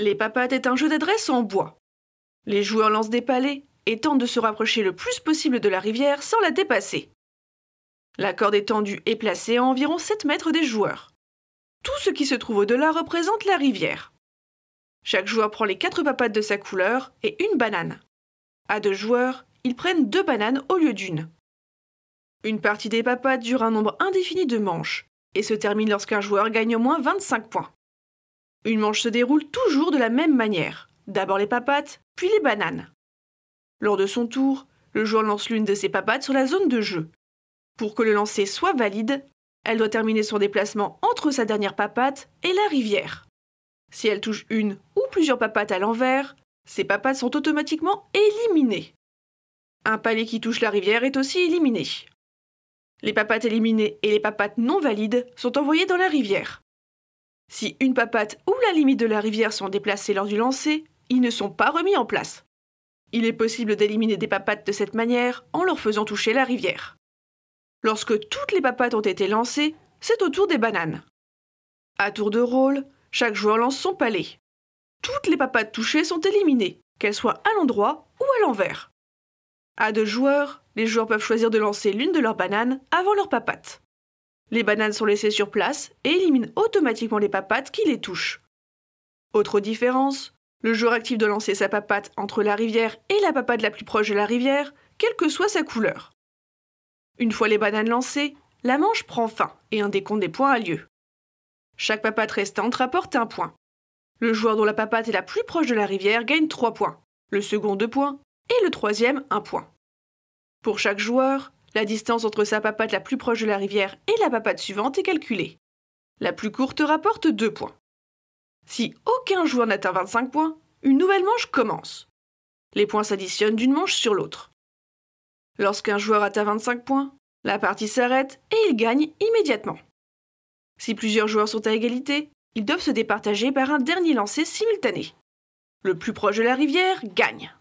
Les papates est un jeu d'adresse en bois. Les joueurs lancent des palets et tentent de se rapprocher le plus possible de la rivière sans la dépasser. La corde est tendue et placée à environ 7 mètres des joueurs. Tout ce qui se trouve au-delà représente la rivière. Chaque joueur prend les quatre papates de sa couleur et une banane. À deux joueurs, ils prennent deux bananes au lieu d'une. Une partie des papates dure un nombre indéfini de manches et se termine lorsqu'un joueur gagne au moins 25 points. Une manche se déroule toujours de la même manière. D'abord les papates, puis les bananes. Lors de son tour, le joueur lance l'une de ses papates sur la zone de jeu. Pour que le lancer soit valide, elle doit terminer son déplacement entre sa dernière papate et la rivière. Si elle touche une ou plusieurs papates à l'envers, ces papates sont automatiquement éliminées. Un palais qui touche la rivière est aussi éliminé. Les papates éliminées et les papates non valides sont envoyées dans la rivière. Si une papate ou la limite de la rivière sont déplacées lors du lancer, ils ne sont pas remis en place. Il est possible d'éliminer des papates de cette manière en leur faisant toucher la rivière. Lorsque toutes les papates ont été lancées, c'est au tour des bananes. À tour de rôle, chaque joueur lance son palais. Toutes les papates touchées sont éliminées, qu'elles soient à l'endroit ou à l'envers. À deux joueurs, les joueurs peuvent choisir de lancer l'une de leurs bananes avant leur papate. Les bananes sont laissées sur place et éliminent automatiquement les papates qui les touchent. Autre différence, le joueur active de lancer sa papate entre la rivière et la papate la plus proche de la rivière, quelle que soit sa couleur. Une fois les bananes lancées, la manche prend fin et un décompte des points a lieu. Chaque papate restante rapporte un point. Le joueur dont la papate est la plus proche de la rivière gagne 3 points, le second 2 points et le troisième 1 point. Pour chaque joueur, la distance entre sa papate la plus proche de la rivière et la papate suivante est calculée. La plus courte rapporte 2 points. Si aucun joueur n'atteint 25 points, une nouvelle manche commence. Les points s'additionnent d'une manche sur l'autre. Lorsqu'un joueur atteint 25 points, la partie s'arrête et il gagne immédiatement. Si plusieurs joueurs sont à égalité, ils doivent se départager par un dernier lancer simultané. Le plus proche de la rivière gagne.